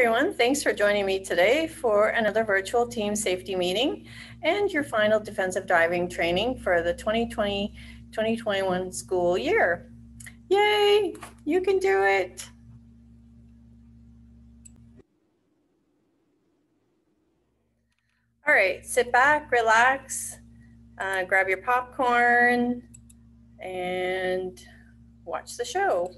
everyone. Thanks for joining me today for another virtual team safety meeting and your final defensive driving training for the 2020-2021 school year. Yay, you can do it. All right, sit back, relax, uh, grab your popcorn, and watch the show.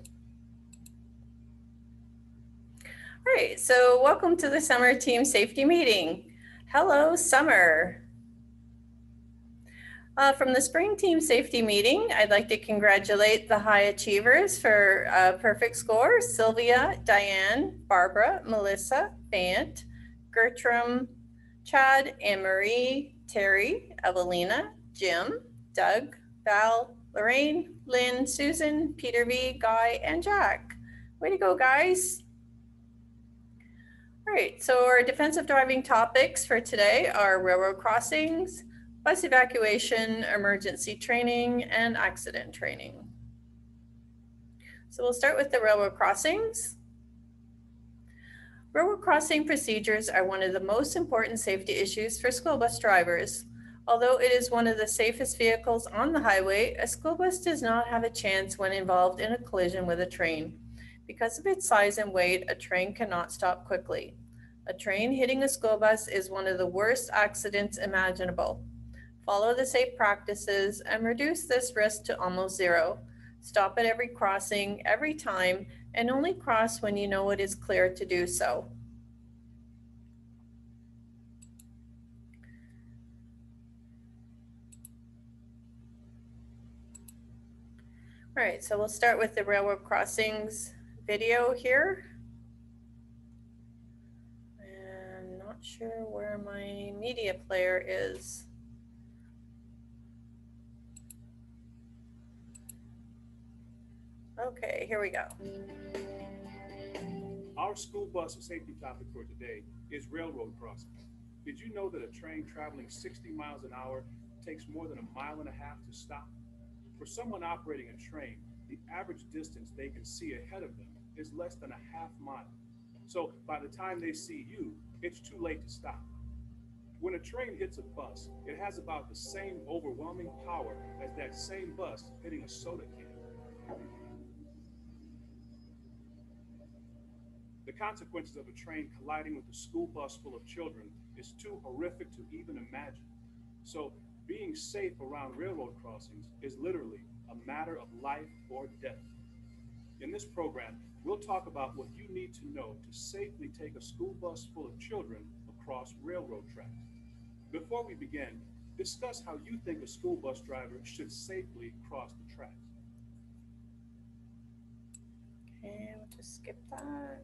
All right, so welcome to the summer team safety meeting. Hello, summer. Uh, from the spring team safety meeting, I'd like to congratulate the high achievers for uh, perfect scores, Sylvia, Diane, Barbara, Melissa, Bant, Gertrude, Chad, Anne-Marie, Terry, Evelina, Jim, Doug, Val, Lorraine, Lynn, Susan, Peter V, Guy, and Jack. Way to go, guys. All right, so our defensive driving topics for today are railroad crossings, bus evacuation, emergency training, and accident training. So we'll start with the railroad crossings. Railroad crossing procedures are one of the most important safety issues for school bus drivers. Although it is one of the safest vehicles on the highway, a school bus does not have a chance when involved in a collision with a train. Because of its size and weight, a train cannot stop quickly. A train hitting a school bus is one of the worst accidents imaginable. Follow the safe practices and reduce this risk to almost zero. Stop at every crossing, every time, and only cross when you know it is clear to do so. All right, so we'll start with the railroad crossings video here. And not sure where my media player is. Okay, here we go. Our school bus safety topic for today is railroad crossing. Did you know that a train traveling 60 miles an hour takes more than a mile and a half to stop? For someone operating a train, the average distance they can see ahead of them is less than a half mile. So by the time they see you, it's too late to stop. When a train hits a bus, it has about the same overwhelming power as that same bus hitting a soda can. The consequences of a train colliding with a school bus full of children is too horrific to even imagine. So being safe around railroad crossings is literally a matter of life or death. In this program, we'll talk about what you need to know to safely take a school bus full of children across railroad tracks. Before we begin, discuss how you think a school bus driver should safely cross the tracks. Okay, we'll just skip that.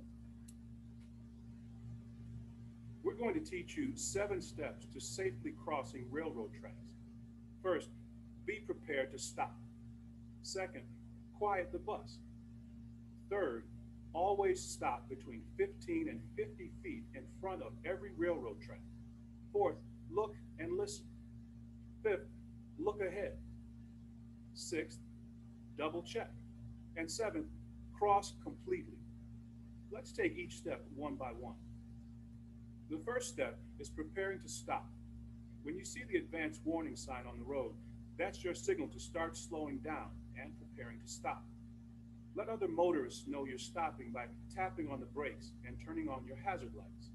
We're going to teach you seven steps to safely crossing railroad tracks. First, be prepared to stop. Second, quiet the bus. Third, always stop between 15 and 50 feet in front of every railroad track. Fourth, look and listen. Fifth, look ahead. Sixth, double check. And seventh, cross completely. Let's take each step one by one. The first step is preparing to stop. When you see the advanced warning sign on the road, that's your signal to start slowing down and preparing to stop. Let other motorists know you're stopping by tapping on the brakes and turning on your hazard lights.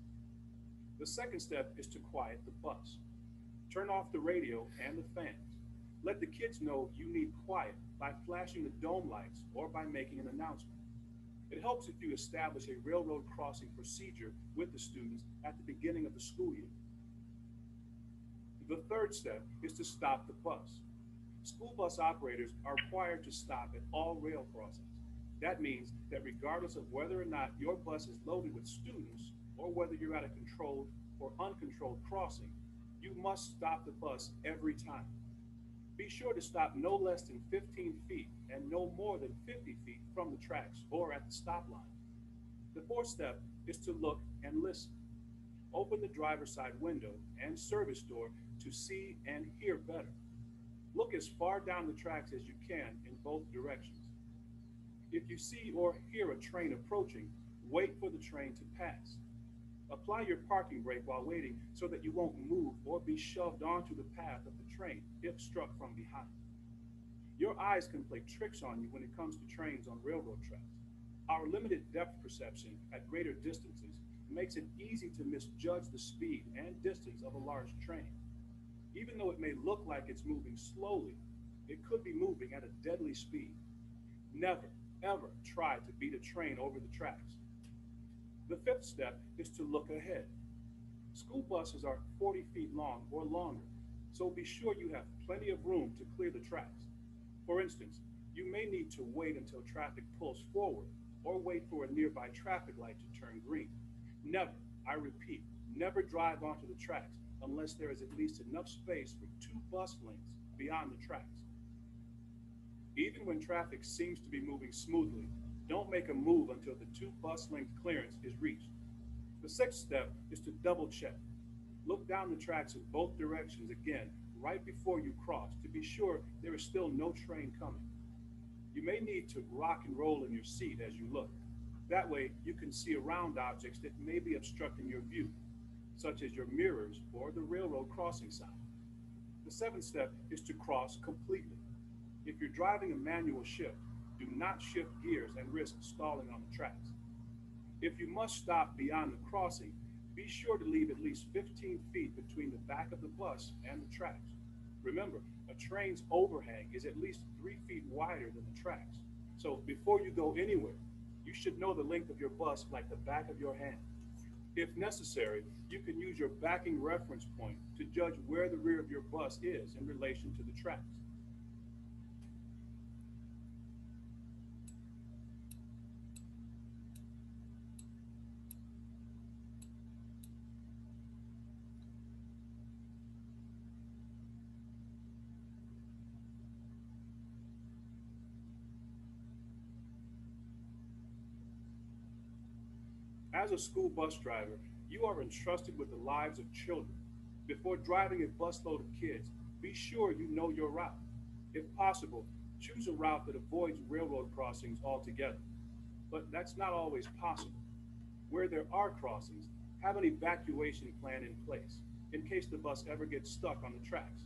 The second step is to quiet the bus. Turn off the radio and the fans. Let the kids know you need quiet by flashing the dome lights or by making an announcement. It helps if you establish a railroad crossing procedure with the students at the beginning of the school year. The third step is to stop the bus. School bus operators are required to stop at all rail crossings. That means that regardless of whether or not your bus is loaded with students or whether you're at a controlled or uncontrolled crossing, you must stop the bus every time. Be sure to stop no less than 15 feet and no more than 50 feet from the tracks or at the stop line. The fourth step is to look and listen. Open the driver's side window and service door to see and hear better. Look as far down the tracks as you can in both directions. If you see or hear a train approaching, wait for the train to pass. Apply your parking brake while waiting so that you won't move or be shoved onto the path of the train if struck from behind. Your eyes can play tricks on you when it comes to trains on railroad tracks. Our limited depth perception at greater distances makes it easy to misjudge the speed and distance of a large train. Even though it may look like it's moving slowly, it could be moving at a deadly speed. Never, ever try to beat a train over the tracks. The fifth step is to look ahead. School buses are 40 feet long or longer, so be sure you have plenty of room to clear the tracks. For instance, you may need to wait until traffic pulls forward or wait for a nearby traffic light to turn green. Never, I repeat, never drive onto the tracks unless there is at least enough space for two bus lanes beyond the tracks. Even when traffic seems to be moving smoothly, don't make a move until the two bus length clearance is reached. The sixth step is to double check. Look down the tracks in both directions again right before you cross to be sure there is still no train coming. You may need to rock and roll in your seat as you look. That way, you can see around objects that may be obstructing your view, such as your mirrors or the railroad crossing sign. The seventh step is to cross completely. If you're driving a manual shift, do not shift gears and risk stalling on the tracks. If you must stop beyond the crossing, be sure to leave at least 15 feet between the back of the bus and the tracks. Remember, a train's overhang is at least three feet wider than the tracks. So before you go anywhere, you should know the length of your bus like the back of your hand. If necessary, you can use your backing reference point to judge where the rear of your bus is in relation to the tracks. As a school bus driver, you are entrusted with the lives of children. Before driving a busload of kids, be sure you know your route. If possible, choose a route that avoids railroad crossings altogether. But that's not always possible. Where there are crossings, have an evacuation plan in place in case the bus ever gets stuck on the tracks.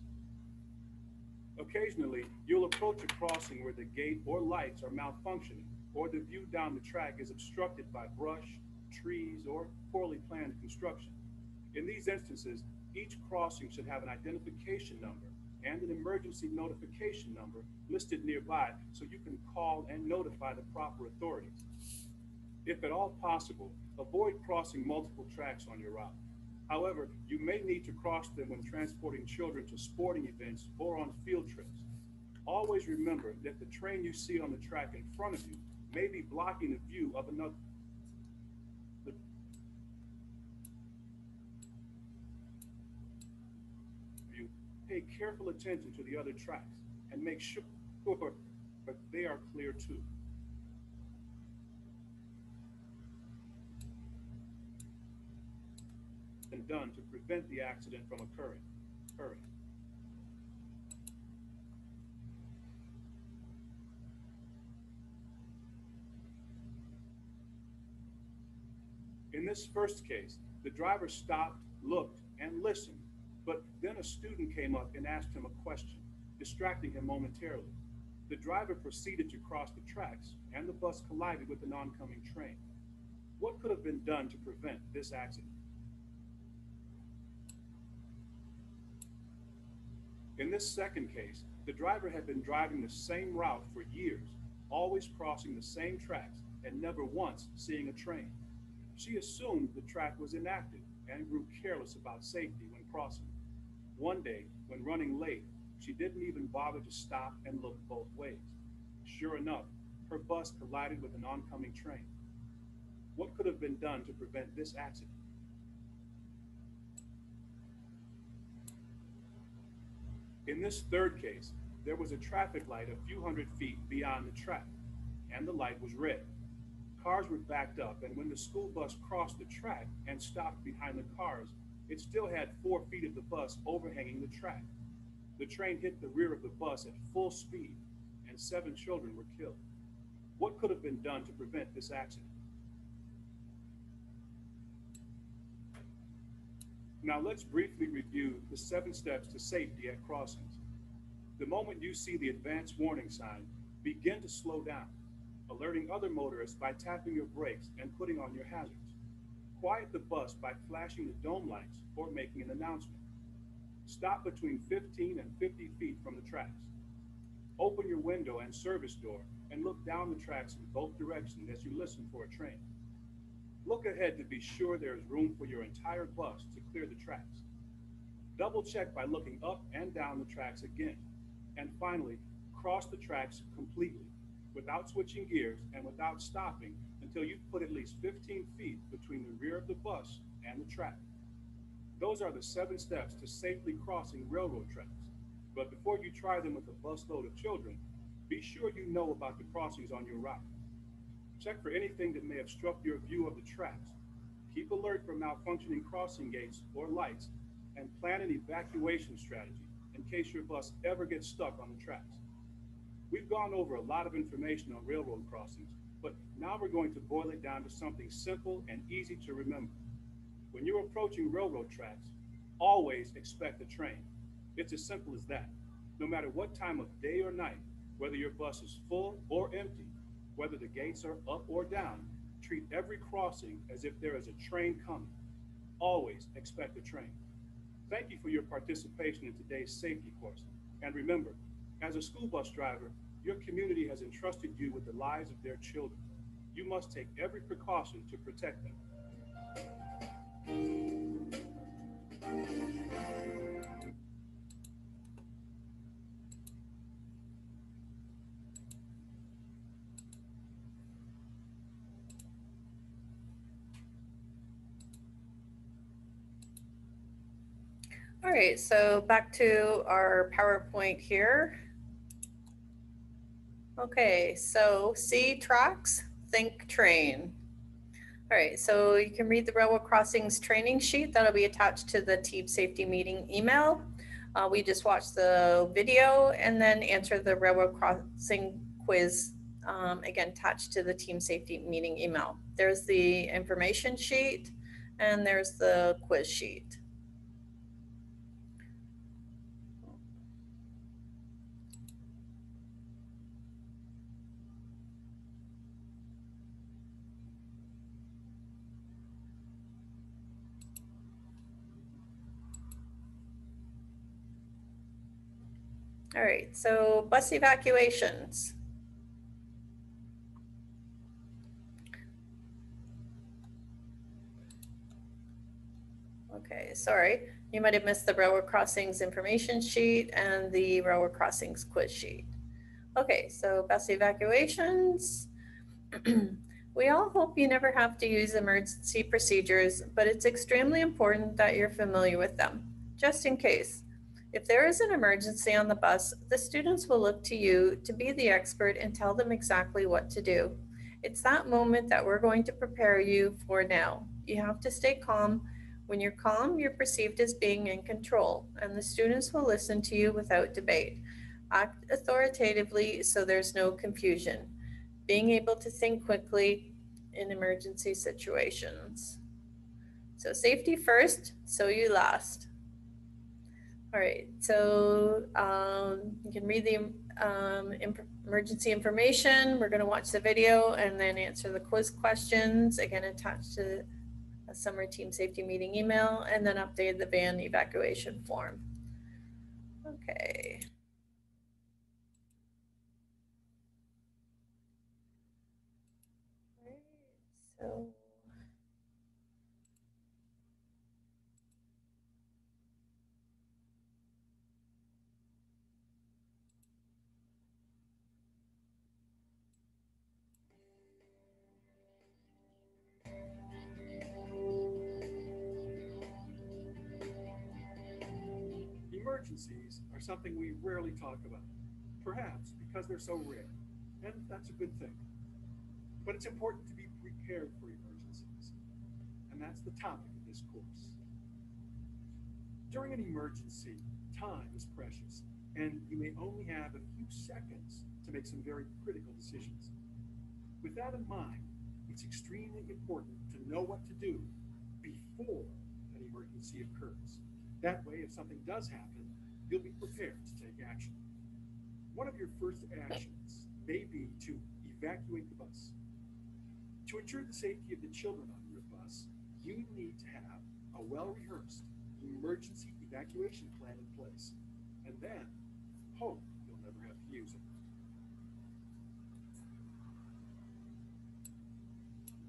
Occasionally, you'll approach a crossing where the gate or lights are malfunctioning, or the view down the track is obstructed by brush, trees, or poorly planned construction. In these instances, each crossing should have an identification number and an emergency notification number listed nearby so you can call and notify the proper authorities. If at all possible, avoid crossing multiple tracks on your route. However, you may need to cross them when transporting children to sporting events or on field trips. Always remember that the train you see on the track in front of you may be blocking the view of another pay careful attention to the other tracks and make sure that they are clear too. And done to prevent the accident from occurring. occurring. In this first case, the driver stopped, looked, and listened, but then a student came up and asked him a question, distracting him momentarily. The driver proceeded to cross the tracks, and the bus collided with an oncoming train. What could have been done to prevent this accident? In this second case, the driver had been driving the same route for years, always crossing the same tracks and never once seeing a train. She assumed the track was inactive and grew careless about safety when crossing. One day, when running late, she didn't even bother to stop and look both ways. Sure enough, her bus collided with an oncoming train. What could have been done to prevent this accident? In this third case, there was a traffic light a few hundred feet beyond the track, and the light was red. Cars were backed up, and when the school bus crossed the track and stopped behind the cars, it still had four feet of the bus overhanging the track. The train hit the rear of the bus at full speed, and seven children were killed. What could have been done to prevent this accident? Now let's briefly review the seven steps to safety at crossings. The moment you see the advanced warning sign, begin to slow down, alerting other motorists by tapping your brakes and putting on your hazards. Quiet the bus by flashing the dome lights or making an announcement. Stop between 15 and 50 feet from the tracks. Open your window and service door and look down the tracks in both directions as you listen for a train. Look ahead to be sure there is room for your entire bus to clear the tracks. Double check by looking up and down the tracks again. And finally, cross the tracks completely without switching gears and without stopping until you've put at least 15 feet between the rear of the bus and the track. Those are the seven steps to safely crossing railroad tracks. But before you try them with a busload of children, be sure you know about the crossings on your route. Check for anything that may obstruct your view of the tracks. Keep alert for malfunctioning crossing gates or lights and plan an evacuation strategy in case your bus ever gets stuck on the tracks. We've gone over a lot of information on railroad crossings, but now we're going to boil it down to something simple and easy to remember. When you're approaching railroad tracks, always expect a train. It's as simple as that. No matter what time of day or night, whether your bus is full or empty, whether the gates are up or down, treat every crossing as if there is a train coming. Always expect a train. Thank you for your participation in today's safety course. And remember, as a school bus driver, your community has entrusted you with the lives of their children. You must take every precaution to protect them. All right, so back to our PowerPoint here. Okay, so see tracks, think train. All right, so you can read the railroad crossings training sheet that'll be attached to the team safety meeting email. Uh, we just watch the video and then answer the railroad crossing quiz, um, again, attached to the team safety meeting email. There's the information sheet and there's the quiz sheet. All right, so bus evacuations. Okay, sorry, you might have missed the railroad crossings information sheet and the railroad crossings quiz sheet. Okay, so bus evacuations. We all hope you never have to use emergency procedures, but it's extremely important that you're familiar with them, just in case. If there is an emergency on the bus, the students will look to you to be the expert and tell them exactly what to do. It's that moment that we're going to prepare you for now. You have to stay calm. When you're calm, you're perceived as being in control, and the students will listen to you without debate. Act authoritatively so there's no confusion. Being able to think quickly in emergency situations. So, safety first, so you last. All right, so um, you can read the um, emergency information. We're going to watch the video and then answer the quiz questions, again, attached to a summer team safety meeting email, and then update the van evacuation form. Okay. Are something we rarely talk about, perhaps because they're so rare, and that's a good thing. But it's important to be prepared for emergencies, and that's the topic of this course. During an emergency, time is precious, and you may only have a few seconds to make some very critical decisions. With that in mind, it's extremely important to know what to do before an emergency occurs. That way, if something does happen, you'll be prepared to take action. One of your first actions may be to evacuate the bus. To ensure the safety of the children on your bus, you need to have a well-rehearsed emergency evacuation plan in place, and then hope you'll never have to use it.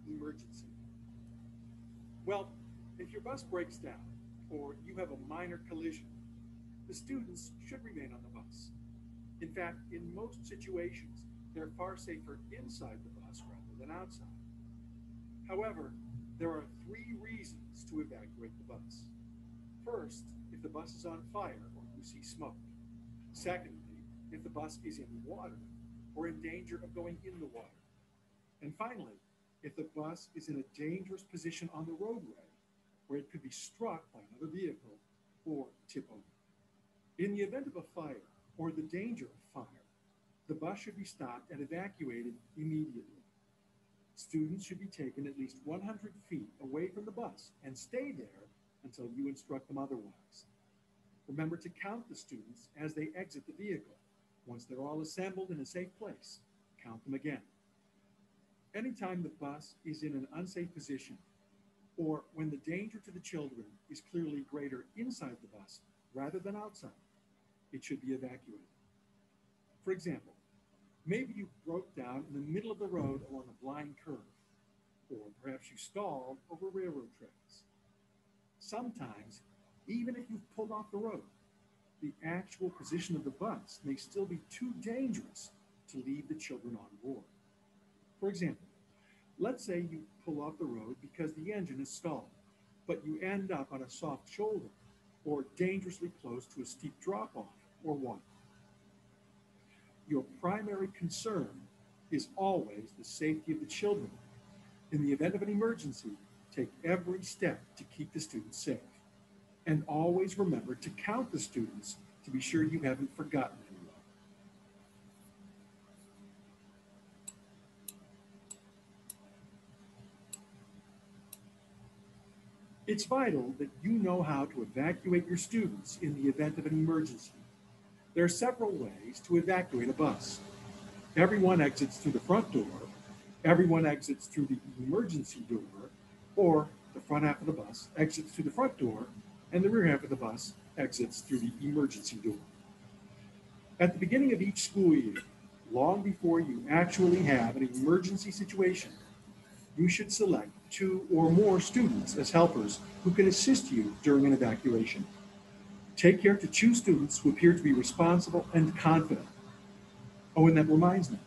Emergency. Well, if your bus breaks down or you have a minor collision, the students should remain on the bus. In fact, in most situations, they're far safer inside the bus rather than outside. However, there are three reasons to evacuate the bus. First, if the bus is on fire or you see smoke. Secondly, if the bus is in water or in danger of going in the water. And finally, if the bus is in a dangerous position on the roadway where it could be struck by another vehicle or tip over. In the event of a fire or the danger of fire, the bus should be stopped and evacuated immediately. Students should be taken at least 100 feet away from the bus and stay there until you instruct them otherwise. Remember to count the students as they exit the vehicle. Once they're all assembled in a safe place, count them again. Anytime the bus is in an unsafe position, or when the danger to the children is clearly greater inside the bus rather than outside, it should be evacuated. For example, maybe you broke down in the middle of the road along a blind curve, or perhaps you stalled over railroad tracks. Sometimes, even if you've pulled off the road, the actual position of the bus may still be too dangerous to leave the children on board. For example, let's say you pull off the road because the engine is stalled, but you end up on a soft shoulder or dangerously close to a steep drop off or one. Your primary concern is always the safety of the children. In the event of an emergency, take every step to keep the students safe. And always remember to count the students to be sure you haven't forgotten anyone. It's vital that you know how to evacuate your students in the event of an emergency. There are several ways to evacuate a bus. Everyone exits through the front door, everyone exits through the emergency door, or the front half of the bus exits through the front door, and the rear half of the bus exits through the emergency door. At the beginning of each school year, long before you actually have an emergency situation, you should select two or more students as helpers who can assist you during an evacuation. Take care to choose students who appear to be responsible and confident. Oh, and that reminds me,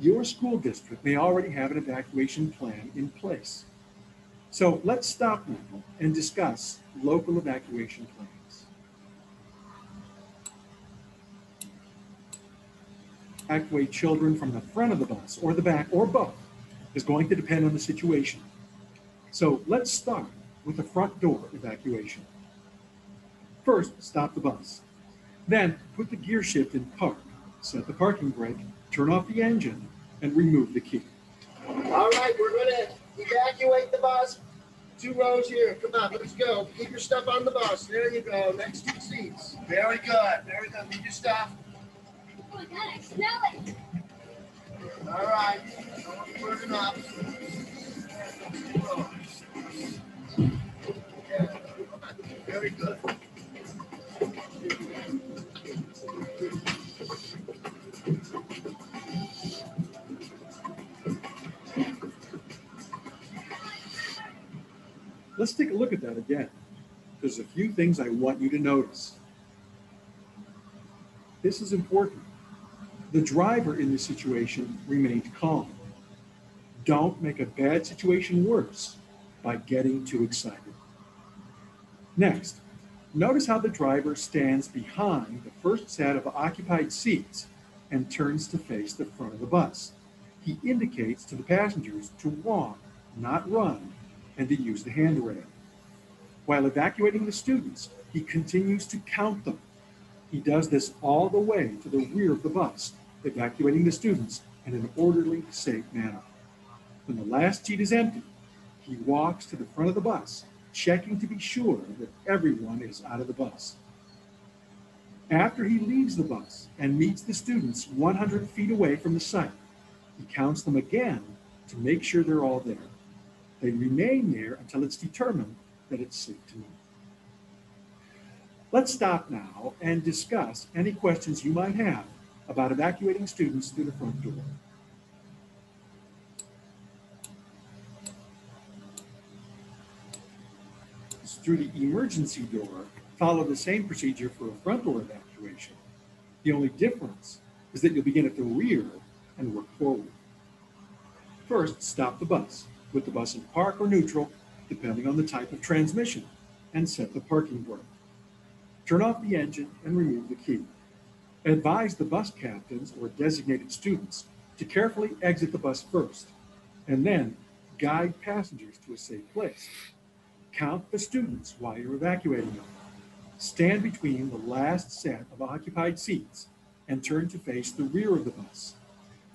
your school district may already have an evacuation plan in place. So let's stop now and discuss local evacuation plans. Evacuate children from the front of the bus or the back or both is going to depend on the situation. So let's start with the front door evacuation. First, stop the bus. Then put the gear shift in park, set the parking brake, turn off the engine, and remove the key. All right, we're gonna evacuate the bus. Two rows here. Come on, let's go. Keep your stuff on the bus. There you go. Next two seats. Very good. Very good. Need your stuff. Oh my god, I smell it. All right. Don't burn it up. Very good. Let's take a look at that again. There's a few things I want you to notice. This is important. The driver in this situation remained calm. Don't make a bad situation worse by getting too excited. Next, notice how the driver stands behind the first set of occupied seats and turns to face the front of the bus. He indicates to the passengers to walk, not run, and to use the handrail. While evacuating the students, he continues to count them. He does this all the way to the rear of the bus, evacuating the students in an orderly, safe manner. When the last seat is empty, he walks to the front of the bus, checking to be sure that everyone is out of the bus. After he leaves the bus and meets the students 100 feet away from the site, he counts them again to make sure they're all there. They remain there until it's determined that it's safe to move. Let's stop now and discuss any questions you might have about evacuating students through the front door. Through the emergency door, follow the same procedure for a front door evacuation. The only difference is that you'll begin at the rear and work forward. First, stop the bus. Put the bus in park or neutral, depending on the type of transmission, and set the parking brake. Turn off the engine and remove the key. Advise the bus captains or designated students to carefully exit the bus first, and then guide passengers to a safe place. Count the students while you're evacuating them. Stand between the last set of occupied seats and turn to face the rear of the bus.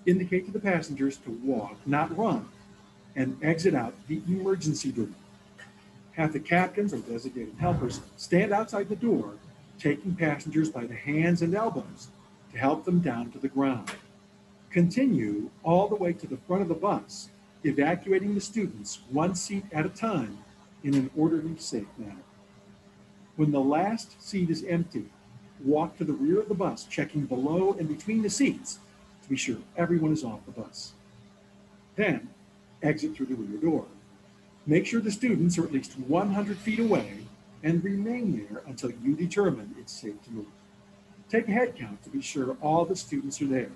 Indicate to the passengers to walk, not run, and exit out the emergency door. Have the captains or designated helpers stand outside the door, taking passengers by the hands and elbows to help them down to the ground. Continue all the way to the front of the bus, evacuating the students one seat at a time in an orderly, safe manner. When the last seat is empty, walk to the rear of the bus, checking below and between the seats to be sure everyone is off the bus. Then exit through the rear door. Make sure the students are at least 100 feet away and remain there until you determine it's safe to move. Take a head count to be sure all the students are there.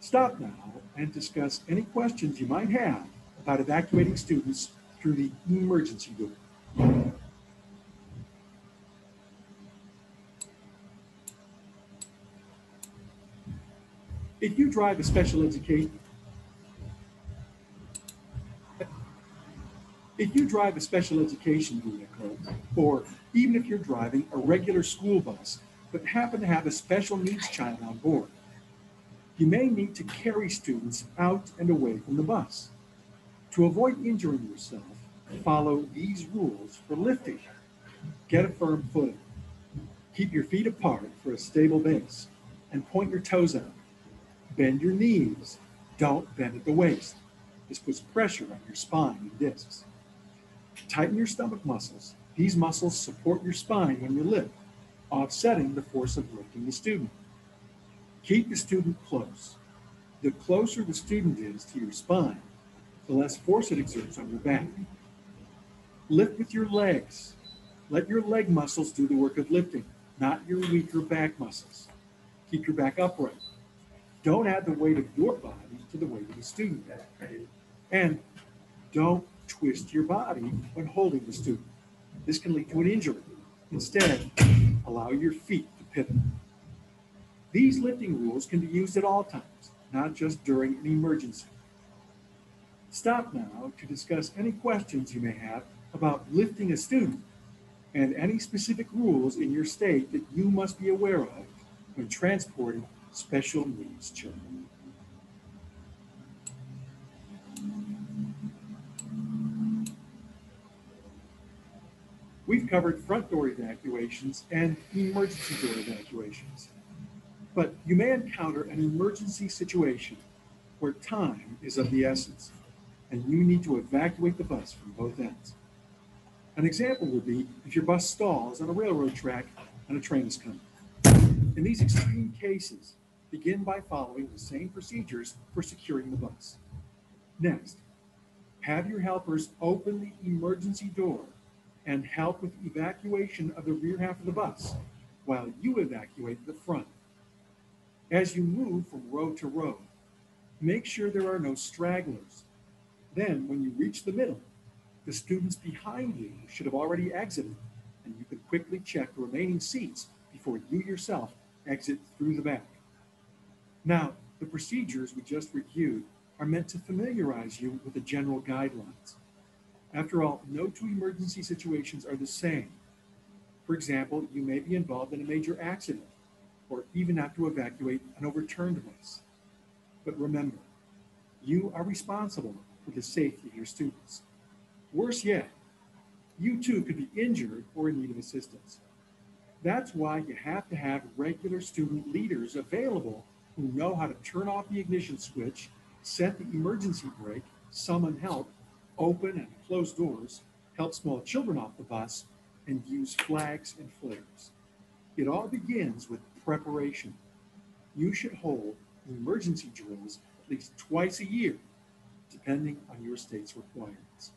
Stop now and discuss any questions you might have about evacuating students through the emergency door. If you drive a special education, if you drive a special education vehicle, or even if you're driving a regular school bus, but happen to have a special needs child on board, you may need to carry students out and away from the bus. To avoid injuring yourself, follow these rules for lifting. Get a firm footing. Keep your feet apart for a stable base and point your toes out. Bend your knees. Don't bend at the waist. This puts pressure on your spine and discs. Tighten your stomach muscles. These muscles support your spine when you lift, offsetting the force of lifting the student. Keep the student close. The closer the student is to your spine, the less force it exerts on your back. Lift with your legs. Let your leg muscles do the work of lifting, not your weaker back muscles. Keep your back upright. Don't add the weight of your body to the weight of the student. And don't twist your body when holding the student. This can lead to an injury. Instead, allow your feet to pivot. These lifting rules can be used at all times, not just during an emergency. Stop now to discuss any questions you may have about lifting a student and any specific rules in your state that you must be aware of when transporting special needs children. We've covered front door evacuations and emergency door evacuations. But you may encounter an emergency situation where time is of the essence and you need to evacuate the bus from both ends. An example would be if your bus stalls on a railroad track and a train is coming. In these extreme cases, begin by following the same procedures for securing the bus. Next, have your helpers open the emergency door and help with evacuation of the rear half of the bus while you evacuate the front. As you move from row to row, make sure there are no stragglers. Then, when you reach the middle, the students behind you should have already exited, and you can quickly check the remaining seats before you yourself exit through the back. Now, the procedures we just reviewed are meant to familiarize you with the general guidelines. After all, no two emergency situations are the same. For example, you may be involved in a major accident or even have to evacuate an overturned bus. But remember, you are responsible for the safety of your students. Worse yet, you too could be injured or in need of assistance. That's why you have to have regular student leaders available who know how to turn off the ignition switch, set the emergency brake, summon help, open and close doors, help small children off the bus, and use flags and flares. It all begins with preparation. You should hold emergency drills at least twice a year, depending on your state's requirements.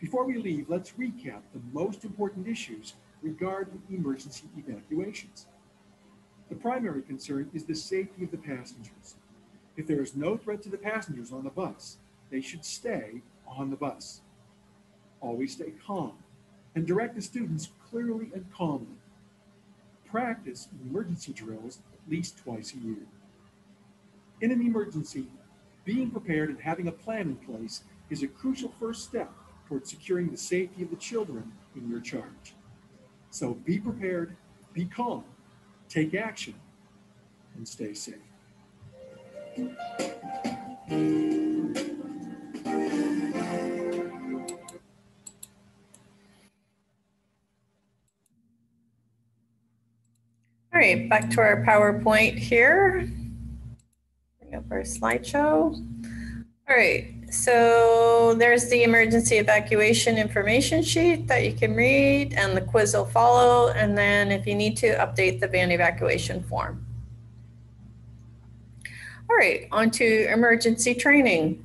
Before we leave, let's recap the most important issues regarding emergency evacuations. The primary concern is the safety of the passengers. If there is no threat to the passengers on the bus, they should stay on the bus. Always stay calm and direct the students clearly and calmly. Practice emergency drills at least twice a year. In an emergency, being prepared and having a plan in place is a crucial first step towards securing the safety of the children in your charge. So be prepared, be calm, take action, and stay safe. All right, back to our PowerPoint here. Bring up our slideshow. All right, so there's the emergency evacuation information sheet that you can read and the quiz will follow. And then if you need to, update the van evacuation form. All right, on to emergency training.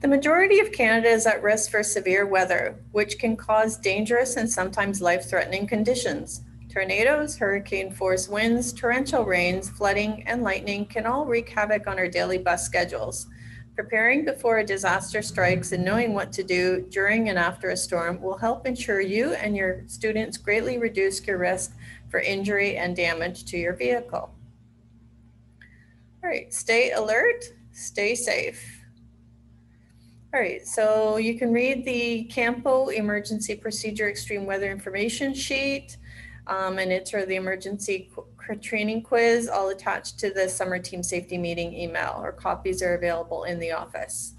The majority of Canada is at risk for severe weather, which can cause dangerous and sometimes life-threatening conditions. Tornadoes, hurricane force winds, torrential rains, flooding, and lightning can all wreak havoc on our daily bus schedules. Preparing before a disaster strikes and knowing what to do during and after a storm will help ensure you and your students greatly reduce your risk for injury and damage to your vehicle. All right, stay alert, stay safe. All right, so you can read the Campeau Emergency Procedure Extreme Weather Information Sheet um, and for the emergency qu- training quiz, all attached to the summer team safety meeting email, or copies are available in the office.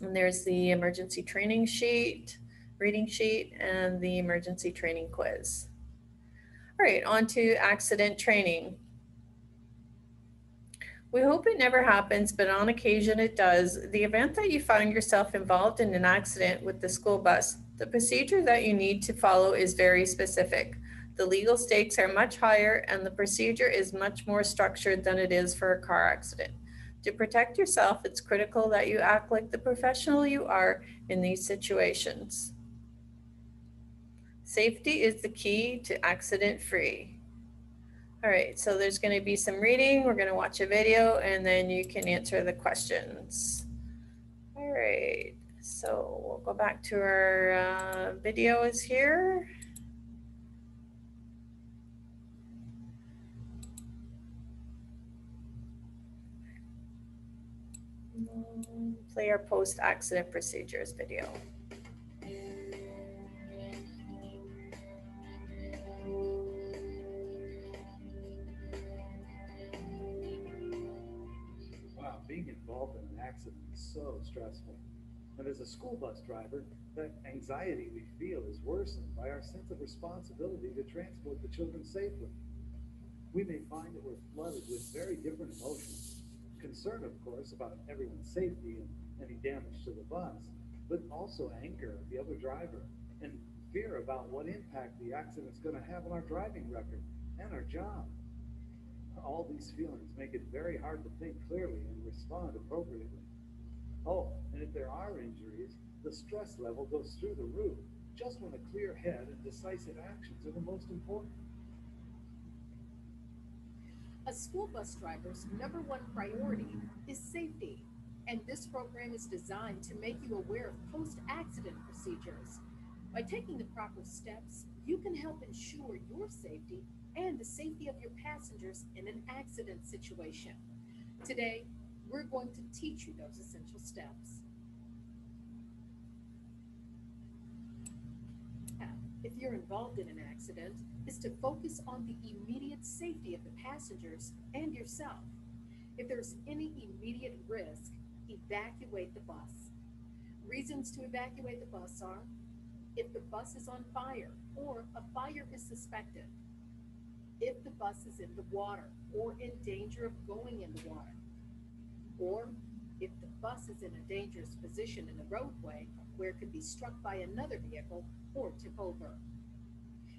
And there's the emergency training sheet, reading sheet, and the emergency training quiz. All right, on to accident training. We hope it never happens, but on occasion it does. The event that you find yourself involved in an accident with the school bus, the procedure that you need to follow is very specific. The legal stakes are much higher and the procedure is much more structured than it is for a car accident. To protect yourself, it's critical that you act like the professional you are in these situations. Safety is the key to accident free. All right, so there's going to be some reading. We're going to watch a video and then you can answer the questions. All right, so we'll go back to our uh, here. Play our post-accident procedures video. Wow, being involved in an accident is so stressful. And as a school bus driver, that anxiety we feel is worsened by our sense of responsibility to transport the children safely. We may find that we're flooded with very different emotions. Concern, of course, about everyone's safety and any damage to the bus, but also anger at the other driver and fear about what impact the accident's going to have on our driving record and our job. All these feelings make it very hard to think clearly and respond appropriately. Oh, and if there are injuries, the stress level goes through the roof just when a clear head and decisive actions are the most important. A school bus driver's number one priority is safety, and this program is designed to make you aware of post accident procedures. By taking the proper steps, you can help ensure your safety and the safety of your passengers in an accident situation. Today, we're going to teach you those essential steps. If you're involved in an accident, is to focus on the immediate safety of the passengers and yourself. If there's any immediate risk, evacuate the bus. Reasons to evacuate the bus are if the bus is on fire or a fire is suspected, if the bus is in the water or in danger of going in the water, or if the bus is in a dangerous position in the roadway where it could be struck by another vehicle or tip over.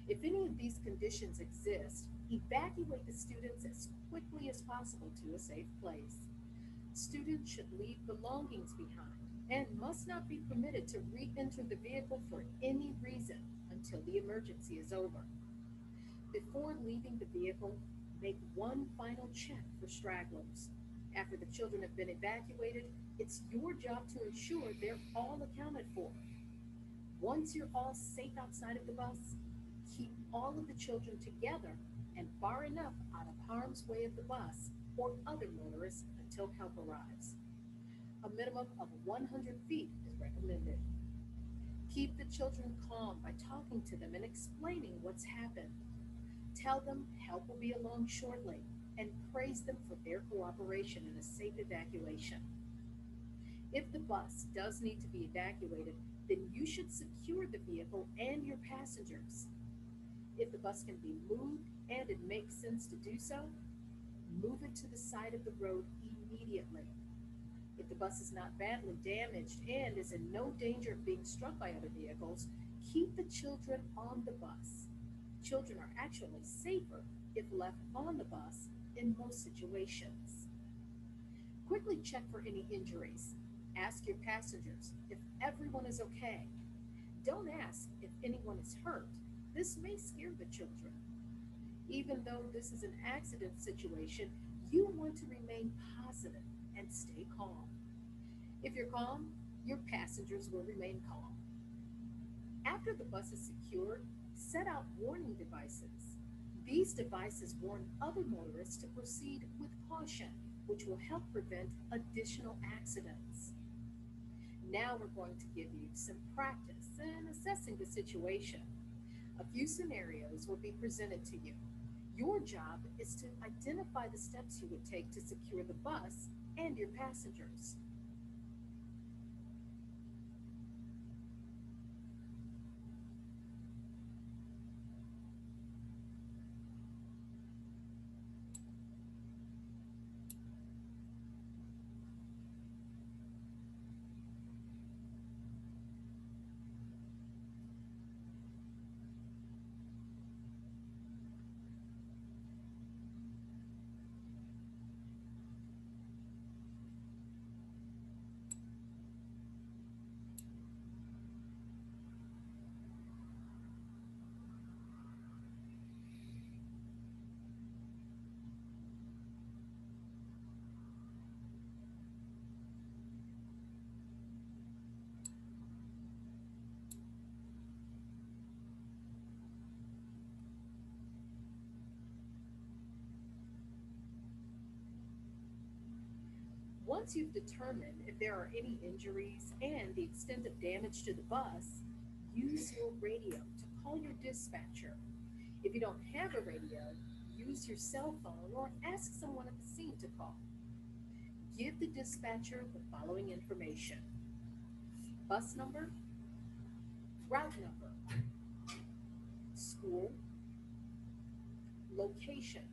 If any of these conditions exist, evacuate the students as quickly as possible to a safe place. Students should leave belongings behind and must not be permitted to re-enter the vehicle for any reason until the emergency is over. Before leaving the vehicle, make one final check for stragglers. After the children have been evacuated, it's your job to ensure they're all accounted for. Once you're all safe outside of the bus, keep all of the children together and far enough out of harm's way of the bus or other motorists until help arrives. A minimum of 100 feet is recommended. Keep the children calm by talking to them and explaining what's happened. Tell them help will be along shortly and praise them for their cooperation in a safe evacuation. If the bus does need to be evacuated, then you should secure the vehicle and your passengers. If the bus can be moved and it makes sense to do so, move it to the side of the road immediately. If the bus is not badly damaged and is in no danger of being struck by other vehicles, keep the children on the bus. Children are actually safer if left on the bus in most situations. Quickly check for any injuries. Ask your passengers if everyone is okay. Don't ask if anyone is hurt. This may scare the children. Even though this is an accident situation, you want to remain positive and stay calm. If you're calm, your passengers will remain calm. After the bus is secured, set out warning devices. These devices warn other motorists to proceed with caution, which will help prevent additional accidents. Now we're going to give you some practice in assessing the situation. A few scenarios will be presented to you. Your job is to identify the steps you would take to secure the bus and your passengers. Once you've determined if there are any injuries and the extent of damage to the bus, use your radio to call your dispatcher. If you don't have a radio, use your cell phone or ask someone at the scene to call. Give the dispatcher the following information bus number, route number, school, location,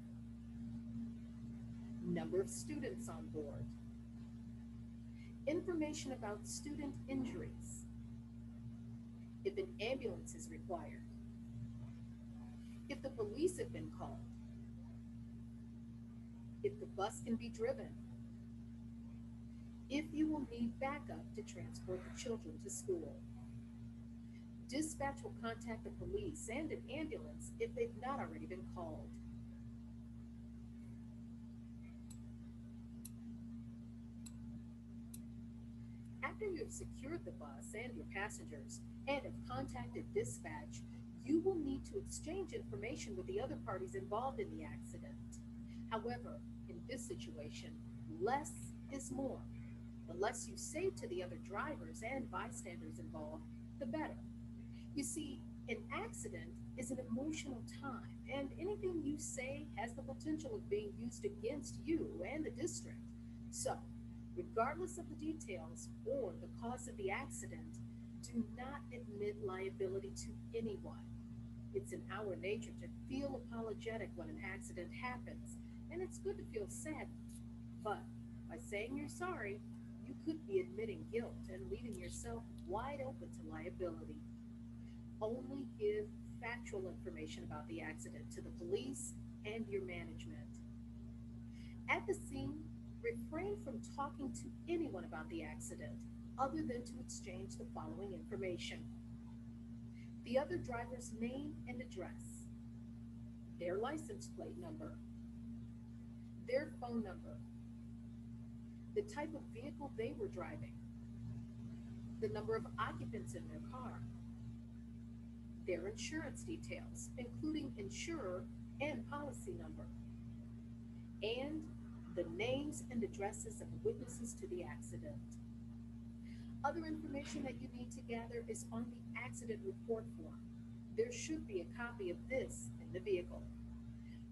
number of students on board, information about student injuries, if an ambulance is required, if the police have been called, if the bus can be driven, if you will need backup to transport the children to school. Dispatch will contact the police and an ambulance if they've not already been called. After you have secured the bus and your passengers and have contacted dispatch, you will need to exchange information with the other parties involved in the accident. However, in this situation, less is more. The less you say to the other drivers and bystanders involved, the better. You see, an accident is an emotional time, and anything you say has the potential of being used against you and the district. So, Regardless of the details or the cause of the accident, do not admit liability to anyone. It's in our nature to feel apologetic when an accident happens, and it's good to feel sad. But by saying you're sorry, you could be admitting guilt and leaving yourself wide open to liability. Only give factual information about the accident to the police and your management. At the scene, refrain from talking to anyone about the accident other than to exchange the following information. The other driver's name and address, their license plate number, their phone number, the type of vehicle they were driving, the number of occupants in their car, their insurance details, including insurer and policy number, and the names and addresses of witnesses to the accident. Other information that you need to gather is on the accident report form. There should be a copy of this in the vehicle.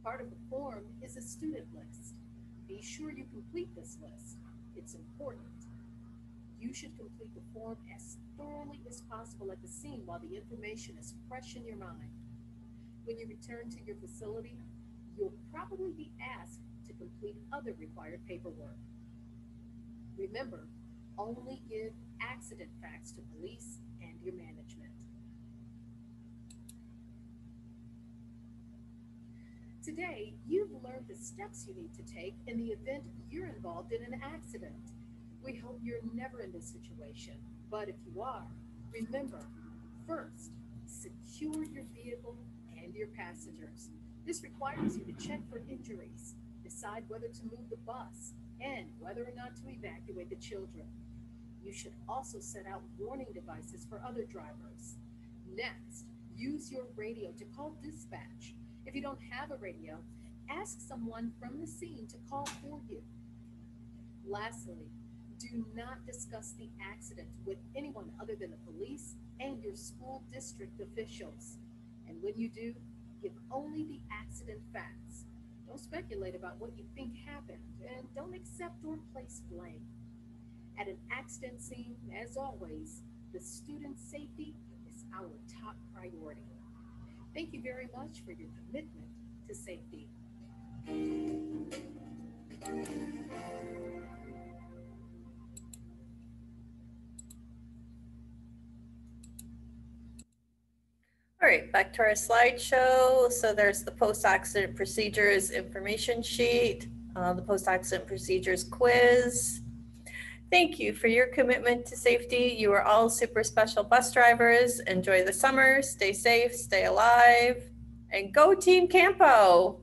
Part of the form is a student list. Be sure you complete this list. It's important. You should complete the form as thoroughly as possible at the scene while the information is fresh in your mind. When you return to your facility, you'll probably be asked complete other required paperwork. Remember, only give accident facts to police and your management. Today, you've learned the steps you need to take in the event you're involved in an accident. We hope you're never in this situation, but if you are, remember first, secure your vehicle and your passengers. This requires you to check for injuries, decide whether to move the bus, and whether or not to evacuate the children. You should also set out warning devices for other drivers. Next, use your radio to call dispatch. If you don't have a radio, ask someone from the scene to call for you. Lastly, do not discuss the accident with anyone other than the police and your school district officials. And when you do, give only the accident facts. Don't speculate about what you think happened and don't accept or place blame. At an accident scene, as always, the student's safety is our top priority. Thank you very much for your commitment to safety. All right, back to our slideshow. So there's the post-accident procedures information sheet, uh, the post-accident procedures quiz. Thank you for your commitment to safety. You are all super special bus drivers. Enjoy the summer, stay safe, stay alive, and go Team Campeau.